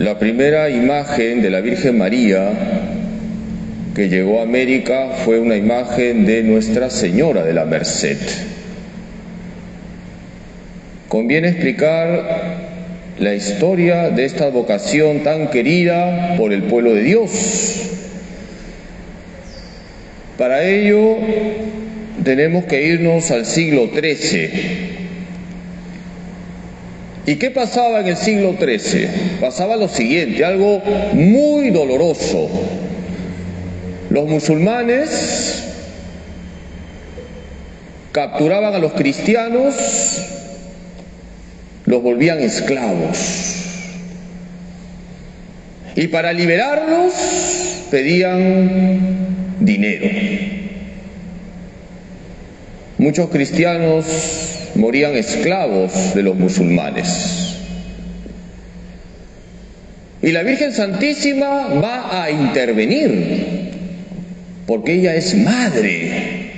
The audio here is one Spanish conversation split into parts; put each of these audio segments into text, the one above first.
La primera imagen de la Virgen María que llegó a América fue una imagen de Nuestra Señora de la Merced. Conviene explicar la historia de esta vocación tan querida por el pueblo de Dios. Para ello tenemos que irnos al siglo XIII ¿Y qué pasaba en el siglo XIII? Pasaba lo siguiente, algo muy doloroso. Los musulmanes capturaban a los cristianos, los volvían esclavos. Y para liberarlos pedían dinero. Muchos cristianos morían esclavos de los musulmanes. Y la Virgen Santísima va a intervenir, porque ella es madre.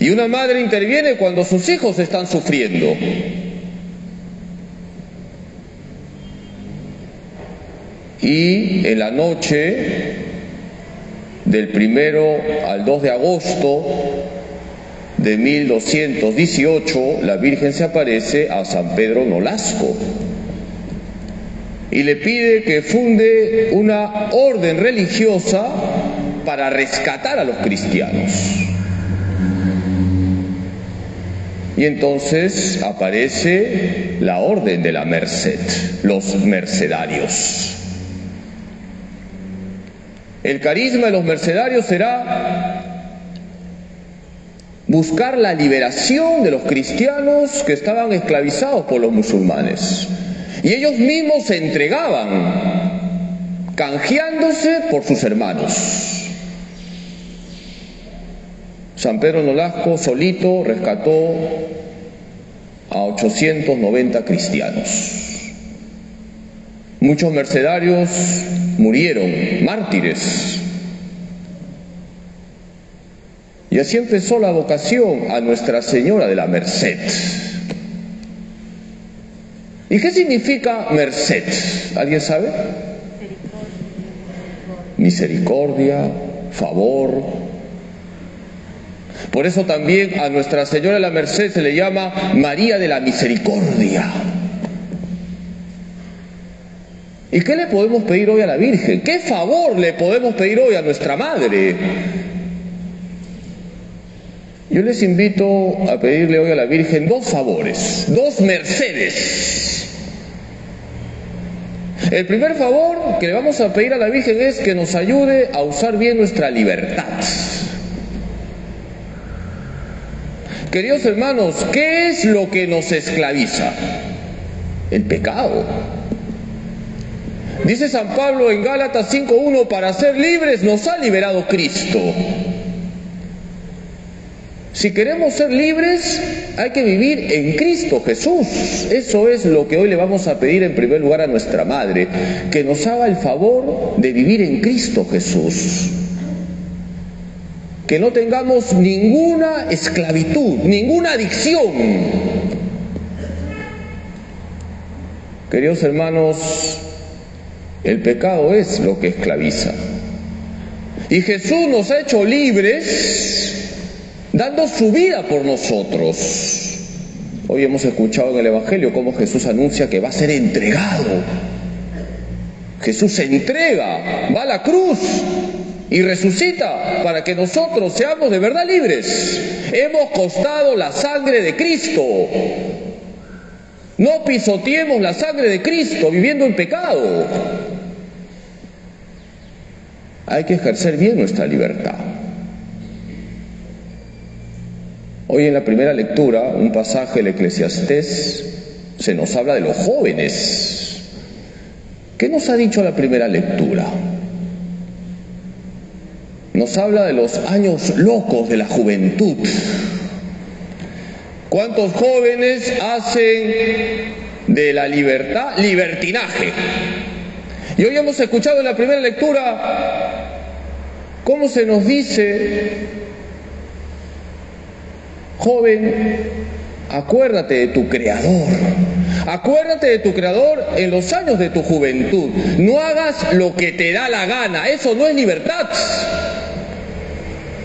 Y una madre interviene cuando sus hijos están sufriendo. Y en la noche del primero al 2 de agosto de 1218 la Virgen se aparece a San Pedro Nolasco y le pide que funde una orden religiosa para rescatar a los cristianos. Y entonces aparece la orden de la Merced, los mercedarios. El carisma de los mercedarios será buscar la liberación de los cristianos que estaban esclavizados por los musulmanes. Y ellos mismos se entregaban, canjeándose por sus hermanos. San Pedro Nolasco solito rescató a 890 cristianos. Muchos mercenarios murieron, mártires, Y así empezó la vocación a Nuestra Señora de la Merced. ¿Y qué significa merced? ¿Alguien sabe? Misericordia, favor. Por eso también a Nuestra Señora de la Merced se le llama María de la Misericordia. ¿Y qué le podemos pedir hoy a la Virgen? ¿Qué favor le podemos pedir hoy a nuestra Madre? Yo les invito a pedirle hoy a la Virgen dos favores, dos mercedes. El primer favor que le vamos a pedir a la Virgen es que nos ayude a usar bien nuestra libertad. Queridos hermanos, ¿qué es lo que nos esclaviza? El pecado. Dice San Pablo en Gálatas 5.1, para ser libres nos ha liberado Cristo. Si queremos ser libres, hay que vivir en Cristo Jesús. Eso es lo que hoy le vamos a pedir en primer lugar a nuestra Madre, que nos haga el favor de vivir en Cristo Jesús. Que no tengamos ninguna esclavitud, ninguna adicción. Queridos hermanos, el pecado es lo que esclaviza. Y Jesús nos ha hecho libres dando su vida por nosotros. Hoy hemos escuchado en el Evangelio cómo Jesús anuncia que va a ser entregado. Jesús se entrega, va a la cruz y resucita para que nosotros seamos de verdad libres. Hemos costado la sangre de Cristo. No pisoteemos la sangre de Cristo viviendo en pecado. Hay que ejercer bien nuestra libertad. Hoy en la primera lectura, un pasaje del Eclesiastés, se nos habla de los jóvenes. ¿Qué nos ha dicho la primera lectura? Nos habla de los años locos de la juventud. ¿Cuántos jóvenes hacen de la libertad libertinaje? Y hoy hemos escuchado en la primera lectura cómo se nos dice Joven, acuérdate de tu Creador, Acuérdate de tu Creador en los años de tu juventud. No hagas lo que te da la gana. Eso no es libertad.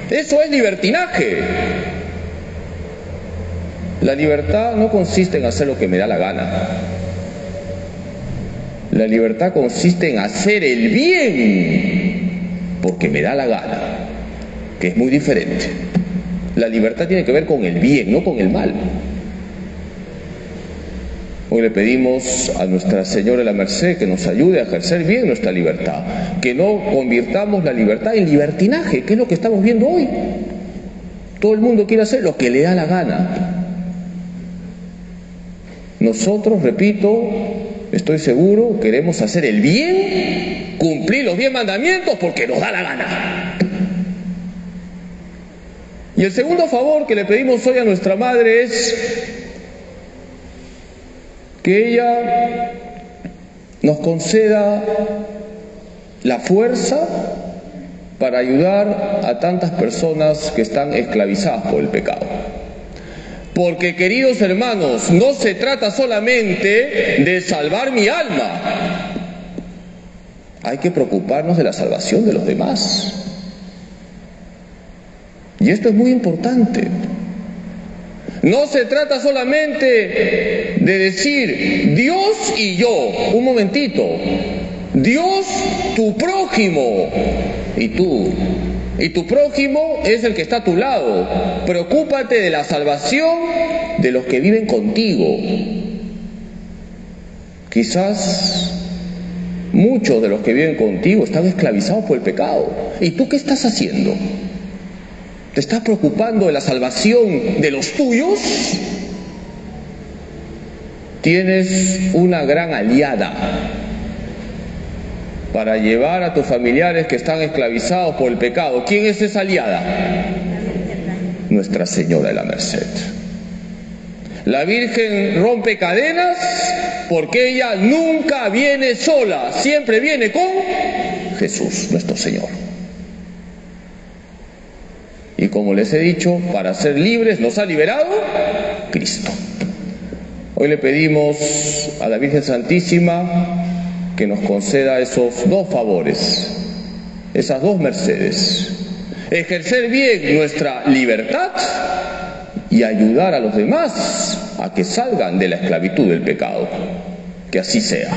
Eso es libertinaje. La libertad no consiste en hacer lo que me da la gana. La libertad consiste en hacer el bien porque me da la gana, que es muy diferente. La libertad tiene que ver con el bien, no con el mal. Hoy le pedimos a Nuestra Señora la Merced que nos ayude a ejercer bien nuestra libertad, que no convirtamos la libertad en libertinaje, que es lo que estamos viendo hoy. Todo el mundo quiere hacer lo que le da la gana. Nosotros, repito, estoy seguro, queremos hacer el bien, cumplir los diez mandamientos porque nos da la gana. Y el segundo favor que le pedimos hoy a nuestra madre es que ella nos conceda la fuerza para ayudar a tantas personas que están esclavizadas por el pecado. Porque queridos hermanos, no se trata solamente de salvar mi alma. Hay que preocuparnos de la salvación de los demás. Y esto es muy importante. No se trata solamente de decir Dios y yo. Un momentito. Dios, tu prójimo y tú. Y tu prójimo es el que está a tu lado. Preocúpate de la salvación de los que viven contigo. Quizás muchos de los que viven contigo están esclavizados por el pecado. ¿Y tú qué estás haciendo? ¿Te estás preocupando de la salvación de los tuyos? Tienes una gran aliada para llevar a tus familiares que están esclavizados por el pecado. ¿Quién es esa aliada? Nuestra Señora de la Merced. La Virgen rompe cadenas porque ella nunca viene sola, siempre viene con Jesús, nuestro Señor. Y como les he dicho, para ser libres nos ha liberado Cristo. Hoy le pedimos a la Virgen Santísima que nos conceda esos dos favores, esas dos mercedes. Ejercer bien nuestra libertad y ayudar a los demás a que salgan de la esclavitud del pecado. Que así sea.